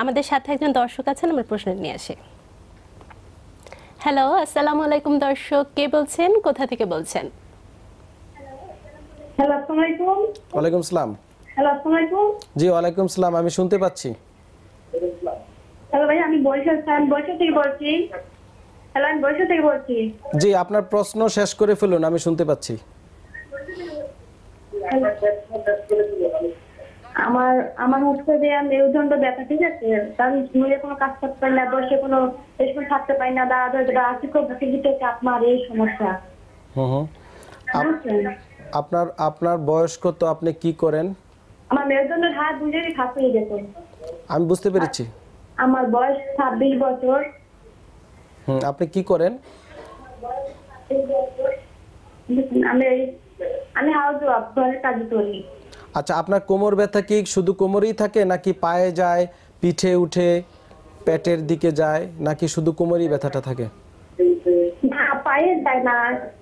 আমাদের সাথে একজন দর্শক আছেন আমরা প্রশ্ন নিয়ে আসি। হ্যালো আসসালামু আলাইকুম দর্শক কে বলছেন? কোথা থেকে বলছেন? হ্যালো আসসালামু আলাইকুম। ওয়ালাইকুম সালাম হ্যালো আসসালামু আলাইকুম। জি ওয়ালাইকুম সালাম আমি শুনতে পাচ্ছি। হ্যালো ভাই আমি বরিশাল আমি বরিশাল থেকে বলছি। হ্যালো আমি বরিশাল থেকে বলছি। জি আপনার প্রশ্ন শেষ করে ফেলুন আমি শুনতে পাচ্ছি। আমার আমার হচ্ছে যে মেরুদণ্ড ব্যথা ঠিক আছে? কারণ মুড়ে কোনো কাজ করতে পারি না বসে কোনো বেশিক্ষণ থাকতে পারি না আছি খুব বুকে চাপ মারে এই সমস্যা। হুম হুম। আপনার আপনার বয়স কত আপনি কি করেন? আমার মেরুদণ্ডের হাত দুজনই হয়ে গেছে আমি বুঝতে পেরেছি। আমার বয়স ছাব্বিশ বছর। হুম আপনি কি করেন? আমি আমি হাউস ওয়ার্ক ঘরের কাজ করি। আচ্ছা আপনার কোমর ব্যথা কি শুধু কোমরেই থাকে নাকি পায়ে যায় পিঠে উঠে পেটের দিকে যায় নাকি শুধু কোমরেই ব্যথাটা থাকে? না পায়ে যায় না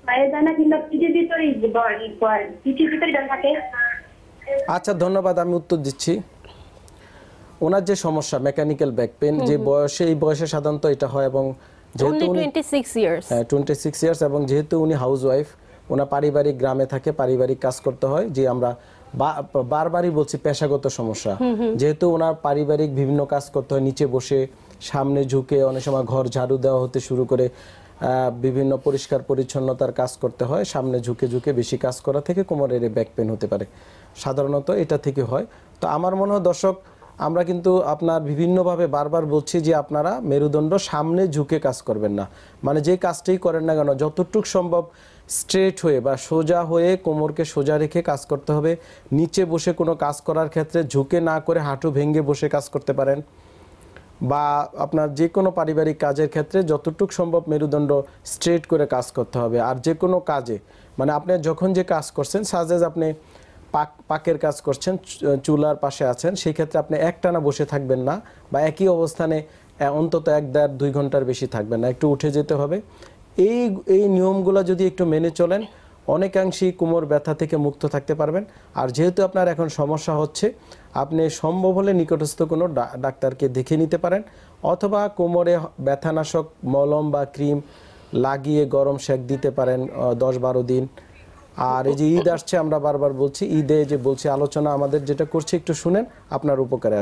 পায়ে যায় না কিংবা পিঠের ভিতরেই বয় বয় পিঠের ভিতরে থাকে। আচ্ছা ধন্যবাদ আমি উত্তর দিচ্ছি। ওনার যে সমস্যা মেকানিক্যাল ব্যাক পেন যে বয়সে এই বয়সে সাধারণত এটা হয় এবং যেহেতু টোয়েন্টি সিক্স ইয়ার্স এবং যেহেতু উনি হাউস ওয়াইফ ওনার পারিবারিক গ্রামে থাকে পারিবারিক কাজ করতে হয় যে আমরা বারবারই বলছি পেশাগত সমস্যা। যেহেতু ওনার পারিবারিক বিভিন্ন কাজ করতে হয় নিচে বসে সামনে ঝুঁকে অনেক সময় ঘর ঝাড়ু দেওয়া হতে শুরু করে বিভিন্ন পরিষ্কার পরিচ্ছন্নতার কাজ করতে হয় সামনে ঝুঁকে ঝুঁকে বেশি কাজ করা থেকে কোমরের ব্যাক পেন হতে পারে। সাধারণত এটা থেকে হয়। তো আমার মনে হয় দর্শক আমরা কিন্তু আপনার বিভিন্নভাবে বারবার বলছি যে আপনারা মেরুদণ্ড সামনে ঝুঁকে কাজ করবেন না। মানে যে কাজটাই করেন না কেন যতটুক সম্ভব স্ট্রেট হয়ে বা সোজা হয়ে কোমরকে সোজা রেখে কাজ করতে হবে। নিচে বসে কোনো কাজ করার ক্ষেত্রে ঝুঁকে না করে হাঁটু ভেঙে বসে কাজ করতে পারেন বা আপনার যে কোনো পারিবারিক কাজের ক্ষেত্রে যতটুক সম্ভব মেরুদণ্ড স্ট্রেট করে কাজ করতে হবে। আর যে কোনো কাজে মানে আপনি যখন যে কাজ করছেন, সাজেজ আপনি পাক, পাকের কাজ করছেন চুলার পাশে আছেন সেই ক্ষেত্রে আপনি একটানা বসে থাকবেন না বা একই অবস্থানে অন্তত এক দেড় দুই ঘণ্টার বেশি থাকবেন না। একটু উঠে যেতে হবে এই এই নিয়মগুলো যদি একটু মেনে চলেন, অনেকাংশেই কোমর ব্যথা থেকে মুক্ত থাকতে পারবেন আর যেহেতু আপনার এখন সমস্যা হচ্ছে, আপনি সম্ভব হলে নিকটস্থ কোনো ডাক্তারকে দেখে নিতে পারেন, অথবা কোমরে ব্যথানাশক মলম বা ক্রিম লাগিয়ে গরম সেক দিতে পারেন দশ বারো দিন আর এই যে ঈদ আসছে, আমরা বারবার বলছি, ঈদে যে বলছি, আলোচনা আমাদের যেটা করছি, একটু শুনেন, আপনার উপকারে।